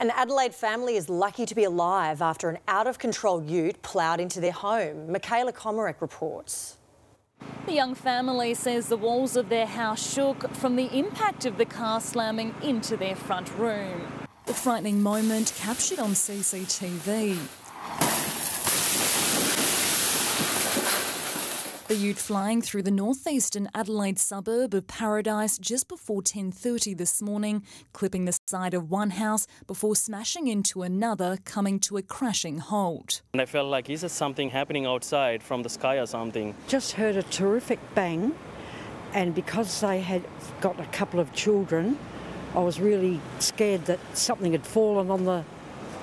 An Adelaide family is lucky to be alive after an out of control ute ploughed into their home. Michaela Comerick reports. The young family says the walls of their house shook from the impact of the car slamming into their front room. The frightening moment captured on CCTV. The ute flying through the northeastern Adelaide suburb of Paradise just before 10:30 this morning, clipping the side of one house before smashing into another, coming to a crashing halt. And I felt like is there something happening outside from the sky or something? Just heard a terrific bang, and because I had got a couple of children, I was really scared that something had fallen on the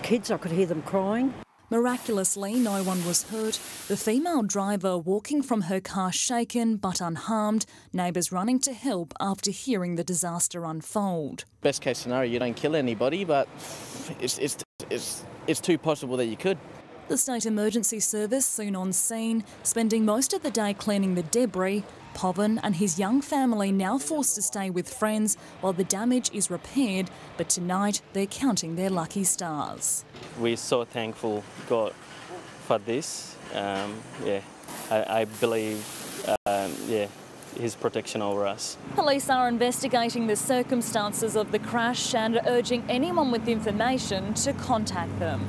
kids. I could hear them crying. Miraculously, no one was hurt. The female driver walking from her car shaken but unharmed, neighbours running to help after hearing the disaster unfold. Best case scenario, you don't kill anybody, but it's, it's, it's, it's too possible that you could. The State Emergency Service soon on scene, spending most of the day cleaning the debris. Povan and his young family now forced to stay with friends while the damage is repaired, but tonight they're counting their lucky stars. We're so thankful God for this. Um, yeah, I, I believe, um, yeah, his protection over us. Police are investigating the circumstances of the crash and urging anyone with information to contact them.